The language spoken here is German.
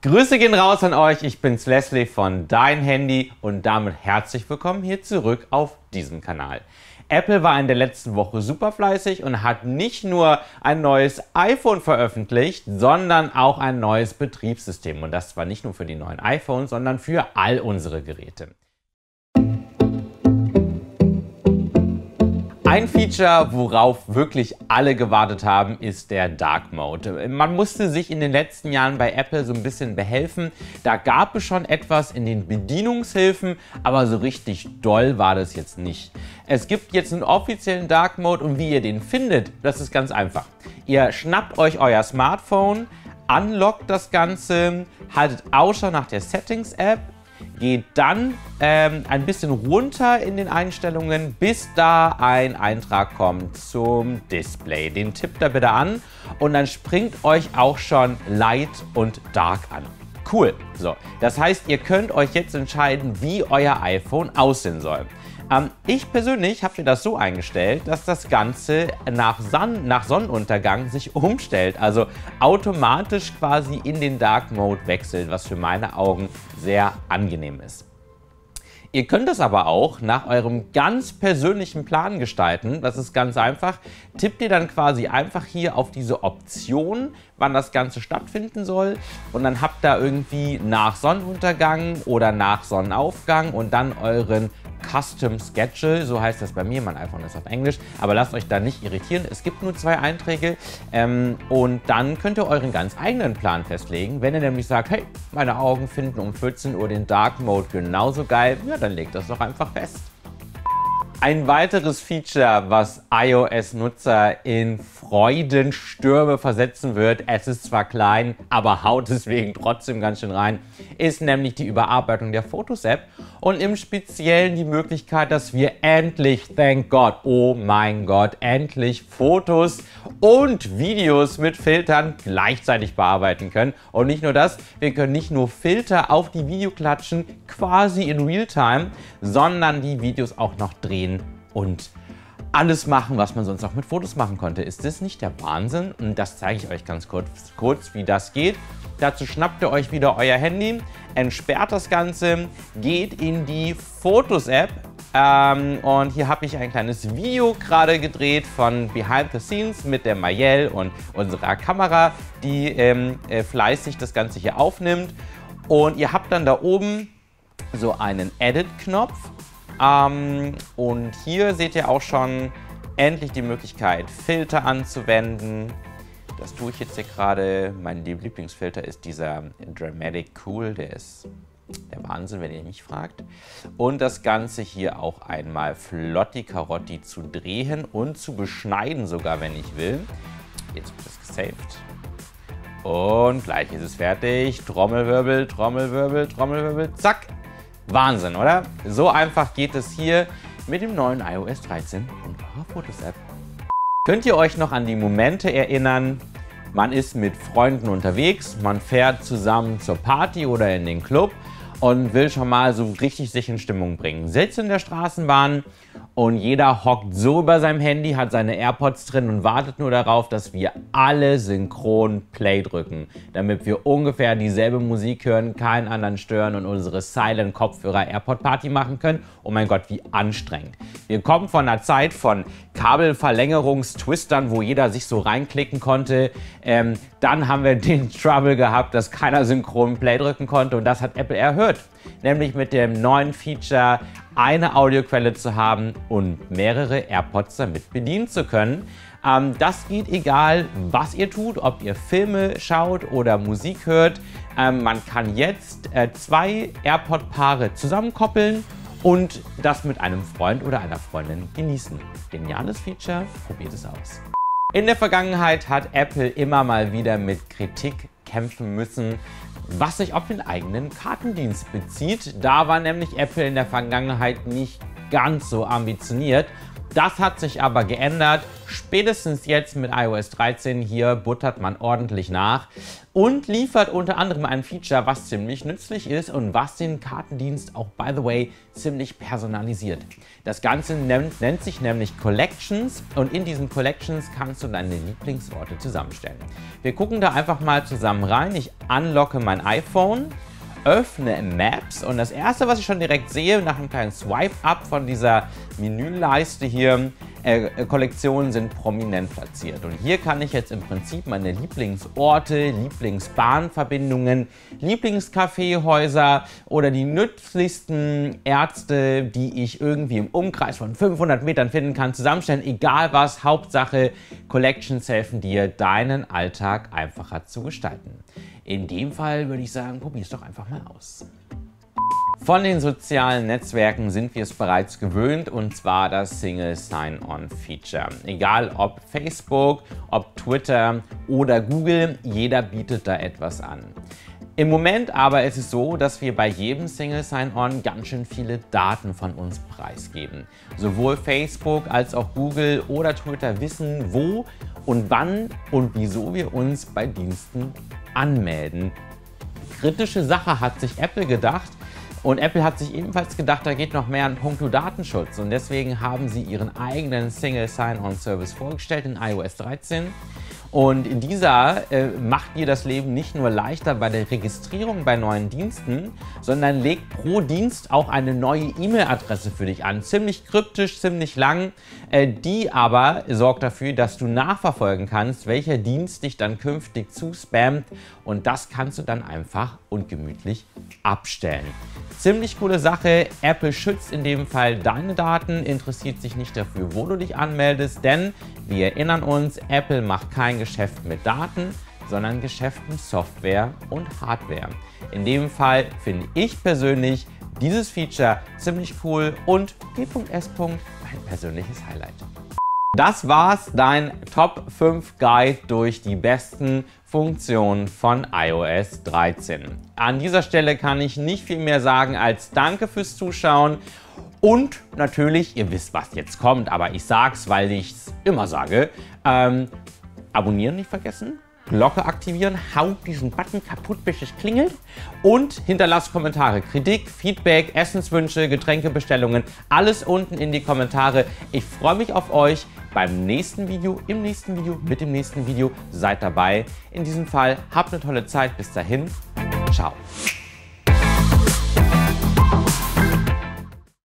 Grüße gehen raus an euch, ich bin's Leslie von Dein Handy und damit herzlich willkommen hier zurück auf diesem Kanal. Apple war in der letzten Woche super fleißig und hat nicht nur ein neues iPhone veröffentlicht, sondern auch ein neues Betriebssystem. Und das zwar nicht nur für die neuen iPhones, sondern für all unsere Geräte. Ein Feature, worauf wirklich alle gewartet haben, ist der Dark Mode. Man musste sich in den letzten Jahren bei Apple so ein bisschen behelfen. Da gab es schon etwas in den Bedienungshilfen, aber so richtig doll war das jetzt nicht. Es gibt jetzt einen offiziellen Dark Mode und wie ihr den findet, das ist ganz einfach. Ihr schnappt euch euer Smartphone, unlockt das Ganze, haltet Ausschau nach der Settings-App, geht dann ähm, ein bisschen runter in den Einstellungen, bis da ein Eintrag kommt zum Display. Den tippt er bitte an und dann springt euch auch schon Light und Dark an. Cool. So, das heißt, ihr könnt euch jetzt entscheiden, wie euer iPhone aussehen soll. Ähm, ich persönlich habe mir das so eingestellt, dass das Ganze nach, Son nach Sonnenuntergang sich umstellt, also automatisch quasi in den Dark Mode wechselt, was für meine Augen sehr angenehm ist. Ihr könnt es aber auch nach eurem ganz persönlichen Plan gestalten. Das ist ganz einfach. Tippt ihr dann quasi einfach hier auf diese Option, wann das Ganze stattfinden soll. Und dann habt ihr irgendwie nach Sonnenuntergang oder nach Sonnenaufgang und dann euren Custom Schedule, so heißt das bei mir, mein iPhone ist auf Englisch, aber lasst euch da nicht irritieren. Es gibt nur zwei Einträge ähm, und dann könnt ihr euren ganz eigenen Plan festlegen. Wenn ihr nämlich sagt, hey, meine Augen finden um 14 Uhr den Dark Mode genauso geil, ja, dann legt das doch einfach fest. Ein weiteres Feature, was iOS-Nutzer in Freudenstürme versetzen wird, es ist zwar klein, aber haut deswegen trotzdem ganz schön rein, ist nämlich die Überarbeitung der Fotos-App und im Speziellen die Möglichkeit, dass wir endlich, thank God, oh mein Gott, endlich Fotos und Videos mit Filtern gleichzeitig bearbeiten können. Und nicht nur das, wir können nicht nur Filter auf die Video klatschen, quasi in Realtime, sondern die Videos auch noch drehen und alles machen, was man sonst auch mit Fotos machen konnte. Ist das nicht der Wahnsinn? Und das zeige ich euch ganz kurz, kurz wie das geht. Dazu schnappt ihr euch wieder euer Handy, entsperrt das Ganze, geht in die Fotos-App ähm, und hier habe ich ein kleines Video gerade gedreht von Behind the Scenes mit der Mayel und unserer Kamera, die ähm, äh, fleißig das Ganze hier aufnimmt. Und ihr habt dann da oben so einen Edit-Knopf ähm, und hier seht ihr auch schon endlich die Möglichkeit, Filter anzuwenden. Das tue ich jetzt hier gerade. Mein Lieblingsfilter ist dieser Dramatic Cool, der ist der Wahnsinn, wenn ihr mich fragt. Und das Ganze hier auch einmal flotti Karotti zu drehen und zu beschneiden sogar, wenn ich will. Jetzt wird es gesaved. Und gleich ist es fertig. Trommelwirbel, Trommelwirbel, Trommelwirbel, zack. Wahnsinn, oder? So einfach geht es hier mit dem neuen iOS 13 und eurer Fotos-App. Könnt ihr euch noch an die Momente erinnern, man ist mit Freunden unterwegs, man fährt zusammen zur Party oder in den Club und will schon mal so richtig sich in Stimmung bringen. Sitzt in der Straßenbahn und jeder hockt so über seinem Handy, hat seine AirPods drin und wartet nur darauf, dass wir alle synchron Play drücken, damit wir ungefähr dieselbe Musik hören, keinen anderen stören und unsere Silent Kopfhörer AirPod Party machen können. Oh mein Gott, wie anstrengend. Wir kommen von einer Zeit von Kabelverlängerungstwistern, wo jeder sich so reinklicken konnte. Ähm, dann haben wir den Trouble gehabt, dass keiner synchron Play drücken konnte und das hat Apple erhöht nämlich mit dem neuen Feature eine Audioquelle zu haben und mehrere AirPods damit bedienen zu können. Ähm, das geht egal, was ihr tut, ob ihr Filme schaut oder Musik hört. Ähm, man kann jetzt äh, zwei AirPod-Paare zusammenkoppeln und das mit einem Freund oder einer Freundin genießen. Geniales Feature, probiert es aus. In der Vergangenheit hat Apple immer mal wieder mit Kritik kämpfen müssen, was sich auf den eigenen Kartendienst bezieht. Da war nämlich Apple in der Vergangenheit nicht ganz so ambitioniert. Das hat sich aber geändert. Spätestens jetzt mit iOS 13 hier buttert man ordentlich nach und liefert unter anderem ein Feature, was ziemlich nützlich ist und was den Kartendienst auch, by the way, ziemlich personalisiert. Das Ganze nennt, nennt sich nämlich Collections und in diesen Collections kannst du deine Lieblingsorte zusammenstellen. Wir gucken da einfach mal zusammen rein. Ich unlocke mein iPhone öffne Maps und das erste, was ich schon direkt sehe, nach einem kleinen Swipe-Up von dieser Menüleiste hier, äh, äh, Kollektionen sind prominent platziert. Und hier kann ich jetzt im Prinzip meine Lieblingsorte, Lieblingsbahnverbindungen, Lieblingskaffeehäuser oder die nützlichsten Ärzte, die ich irgendwie im Umkreis von 500 Metern finden kann, zusammenstellen. Egal was, Hauptsache Collections helfen dir, deinen Alltag einfacher zu gestalten. In dem Fall würde ich sagen, probier es doch einfach mal aus. Von den sozialen Netzwerken sind wir es bereits gewöhnt und zwar das Single Sign-On Feature. Egal ob Facebook, ob Twitter oder Google, jeder bietet da etwas an. Im Moment aber ist es so, dass wir bei jedem Single Sign-On ganz schön viele Daten von uns preisgeben. Sowohl Facebook als auch Google oder Twitter wissen, wo und wann und wieso wir uns bei Diensten anmelden. Kritische Sache hat sich Apple gedacht, und Apple hat sich ebenfalls gedacht, da geht noch mehr an puncto Datenschutz. Und deswegen haben sie ihren eigenen Single Sign-On Service vorgestellt in iOS 13. Und dieser äh, macht dir das Leben nicht nur leichter bei der Registrierung bei neuen Diensten, sondern legt pro Dienst auch eine neue E-Mail-Adresse für dich an. Ziemlich kryptisch, ziemlich lang, äh, die aber sorgt dafür, dass du nachverfolgen kannst, welcher Dienst dich dann künftig zuspammt. Und das kannst du dann einfach und gemütlich abstellen. Ziemlich coole Sache. Apple schützt in dem Fall deine Daten, interessiert sich nicht dafür, wo du dich anmeldest, denn wir erinnern uns, Apple macht kein Geschäft mit Daten, sondern Geschäft mit Software und Hardware. In dem Fall finde ich persönlich dieses Feature ziemlich cool und G.S. mein persönliches Highlight. Das war's, dein Top 5 Guide durch die besten Funktionen von iOS 13. An dieser Stelle kann ich nicht viel mehr sagen als Danke fürs Zuschauen und natürlich, ihr wisst, was jetzt kommt, aber ich sag's, weil ich es immer sage, ähm, abonnieren nicht vergessen, Glocke aktivieren, haut diesen Button kaputt, bis es klingelt und hinterlasst Kommentare, Kritik, Feedback, Essenswünsche, Getränkebestellungen, alles unten in die Kommentare. Ich freue mich auf euch beim nächsten Video, im nächsten Video, mit dem nächsten Video. Seid dabei. In diesem Fall habt eine tolle Zeit. Bis dahin. Ciao.